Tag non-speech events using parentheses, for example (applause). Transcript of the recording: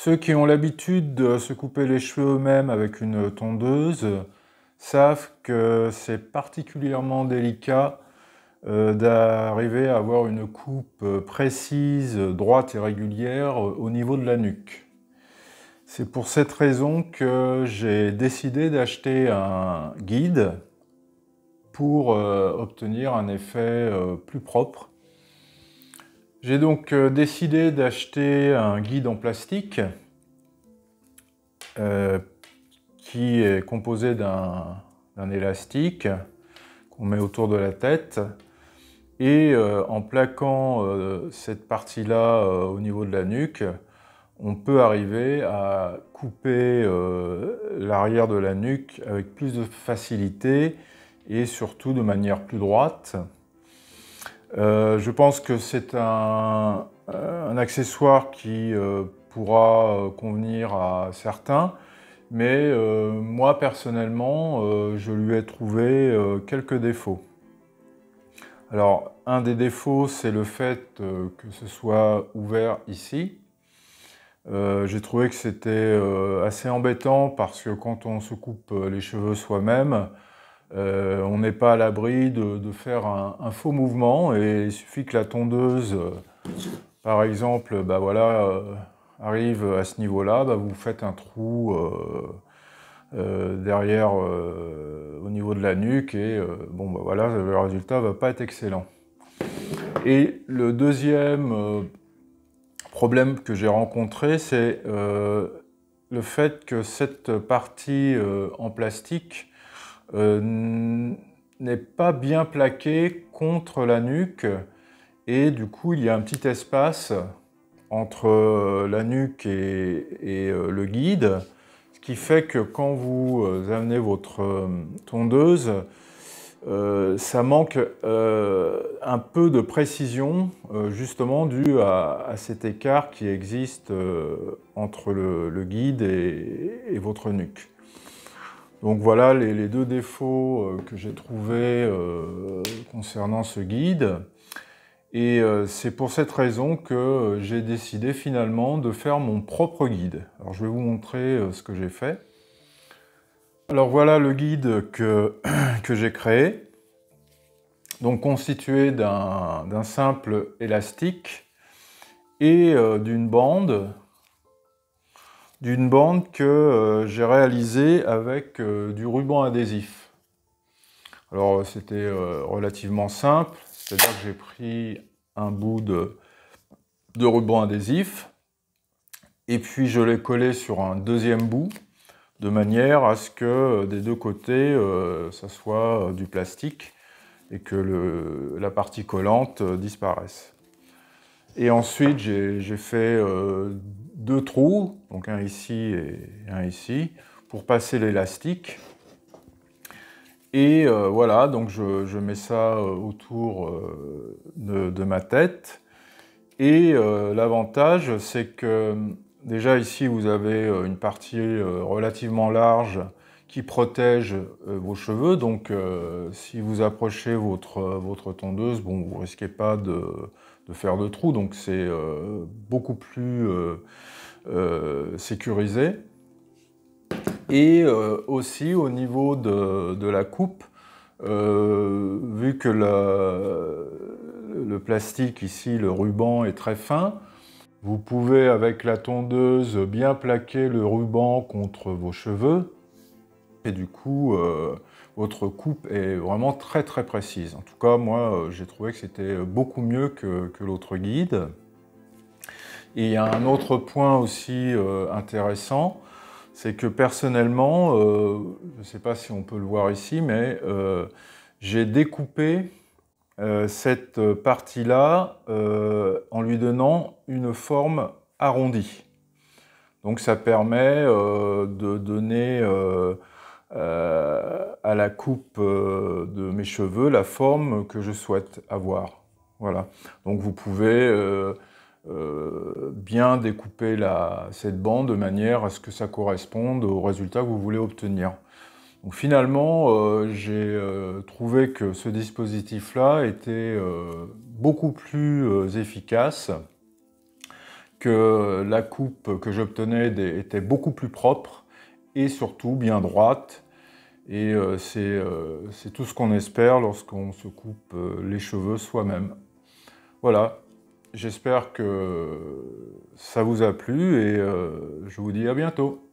Ceux qui ont l'habitude de se couper les cheveux eux-mêmes avec une tondeuse savent que c'est particulièrement délicat euh, d'arriver à avoir une coupe précise, droite et régulière au niveau de la nuque. C'est pour cette raison que j'ai décidé d'acheter un guide pour euh, obtenir un effet euh, plus propre. J'ai donc euh, décidé d'acheter un guide en plastique qui est composé d'un élastique qu'on met autour de la tête et en plaquant cette partie-là au niveau de la nuque, on peut arriver à couper l'arrière de la nuque avec plus de facilité et surtout de manière plus droite. Euh, je pense que c'est un, accessoire qui euh, pourra euh, convenir à certains, mais moi personnellement, je lui ai trouvé quelques défauts. Alors, un des défauts, c'est le fait que ce soit ouvert ici. J'ai trouvé que c'était assez embêtant parce que quand on se coupe les cheveux soi-même, euh, on n'est pas à l'abri de, faire un, faux mouvement et il suffit que la tondeuse, euh, par exemple, bah euh, arrive à ce niveau-là, bah vous faites un trou derrière au niveau de la nuque et bon bah voilà, le résultat va pas être excellent. Et le deuxième problème que j'ai rencontré, c'est le fait que cette partie en plastique euh, n'est pas bien plaqué contre la nuque et du coup il y a un petit espace entre euh, la nuque et, euh, le guide, ce qui fait que quand vous amenez votre tondeuse, ça manque un peu de précision, justement dû à, cet écart qui existe entre le, guide et, votre nuque. Donc voilà les, deux défauts euh, que j'ai trouvés euh, concernant ce guide. Et euh, c'est pour cette raison que j'ai décidé finalement de faire mon propre guide. Alors je vais vous montrer ce que j'ai fait. Alors voilà le guide que, (clears throat) que j'ai créé. Donc constitué d'un simple élastique et d'une bande d'une bande que euh, j'ai réalisée avec euh, du ruban adhésif. Alors c'était euh, relativement simple, c'est-à-dire que j'ai pris un bout de, ruban adhésif et puis je l'ai collé sur un deuxième bout de manière à ce que des deux côtés ça soit du plastique et que la partie collante disparaisse. Et ensuite j'ai fait deux trous, donc un ici et un ici, pour passer l'élastique. Et euh, voilà, donc je, mets ça euh, autour euh, de, ma tête. Et l'avantage, c'est que déjà ici, vous avez une partie relativement large qui protège vos cheveux. Donc si vous approchez votre, votre tondeuse, bon, vous risquez pas de, de faire de trous, donc c'est beaucoup plus euh, sécurisé. Et euh, aussi au niveau de, la coupe, euh, vu que le plastique ici, le ruban est très fin, vous pouvez avec la tondeuse bien plaquer le ruban contre vos cheveux du coup votre coupe est vraiment très très précise. En tout cas moi j'ai trouvé que c'était beaucoup mieux que l'autre guide. Et il y a un autre point aussi euh, intéressant, c'est que personnellement, euh, je ne sais pas si on peut le voir ici, mais euh, j'ai découpé cette partie-là en lui donnant une forme arrondie. Donc ça permet de donner à la coupe de mes cheveux la forme que je souhaite avoir. Voilà. Donc vous pouvez euh, bien découper cette bande de manière à ce que ça corresponde au résultat que vous voulez obtenir. Donc finalement, euh, j'ai euh, trouvé que ce dispositif-là était beaucoup plus efficace que la coupe que j'obtenais était beaucoup plus propre et surtout bien droite. Et euh, euh, c'est tout ce qu'on espère lorsqu'on se coupe euh, les cheveux soi-même. Voilà, j'espère que ça vous a plu et je vous dis à bientôt.